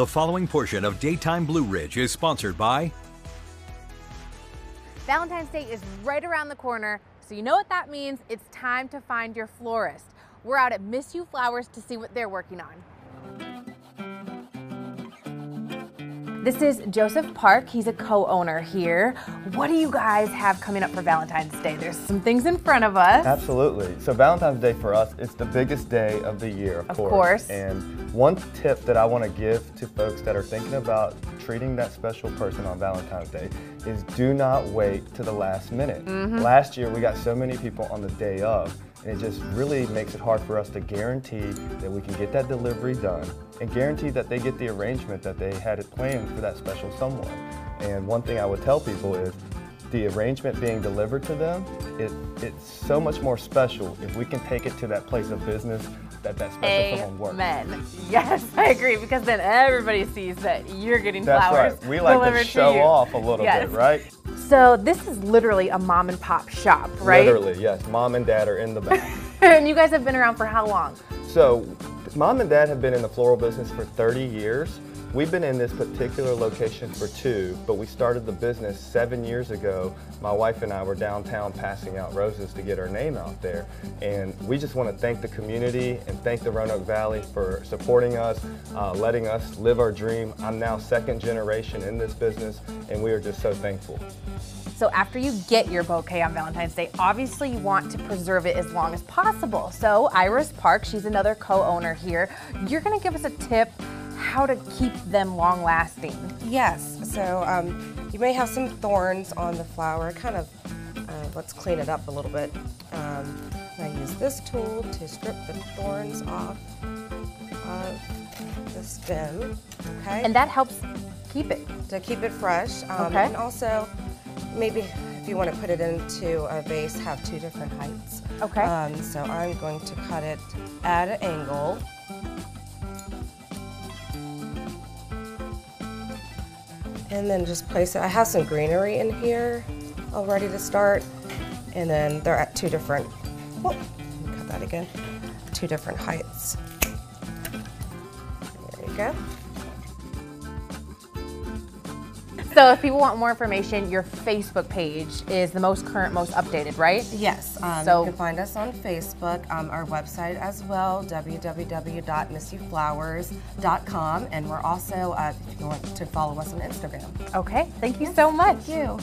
The following portion of Daytime Blue Ridge is sponsored by Valentine's Day is right around the corner, so you know what that means. It's time to find your florist. We're out at Miss You Flowers to see what they're working on. This is Joseph Park. He's a co-owner here. What do you guys have coming up for Valentine's Day? There's some things in front of us. Absolutely. So Valentine's Day for us, it's the biggest day of the year, of, Of course. And one tip that I want to give to folks that are thinking about treating that special person on Valentine's Day is do not wait to the last minute. Mm-hmm. Last year we got so many people on the day of, it just really makes it hard for us to guarantee that we can get that delivery done and guarantee that they get the arrangement that they had it planned for that special someone. And one thing I would tell people is the arrangement being delivered to them, it, it's so much more special if we can take it to that place of business that that special someone works. Amen. Yes, I agree, because then everybody sees that you're getting That's flowers right. We like to show you. off a little Yes. bit, right? So this is literally a mom and pop shop, right? Literally, yes. Mom and dad are in the back. and you guys have been around for how long? So, mom and dad have been in the floral business for 30 years. We've been in this particular location for two, but we started the business seven years ago. My wife and I were downtown passing out roses to get our name out there. And we just want to thank the community and thank the Roanoke Valley for supporting us, uh, letting us live our dream. I'm now second generation in this business, and we are just so thankful. So after you get your bouquet on Valentine's Day, obviously you want to preserve it as long as possible. So Iris Park, she's another co-owner here. You're gonna give us a tip how to keep them long lasting. Yes, so um, you may have some thorns on the flower. Kind of, uh, let's clean it up a little bit. Um, I use this tool to strip the thorns off of the stem, okay? And that helps keep it. to keep it fresh. Um, Okay. And also, maybe if you want to put it into a vase, have two different heights. Okay. Um, so I'm going to cut it at an angle. And then just place it. I have some greenery in here all ready to start. And then they're at two different, me cut that again, two different heights. There you go. So if people want more information, your Facebook page is the most current, most updated, right? Yes, um, So- you can find us on Facebook, um, our website as well, www.missyouflowers.com, and we're also, uh, if you want to follow us on Instagram. Okay, thank you so much. Thank you.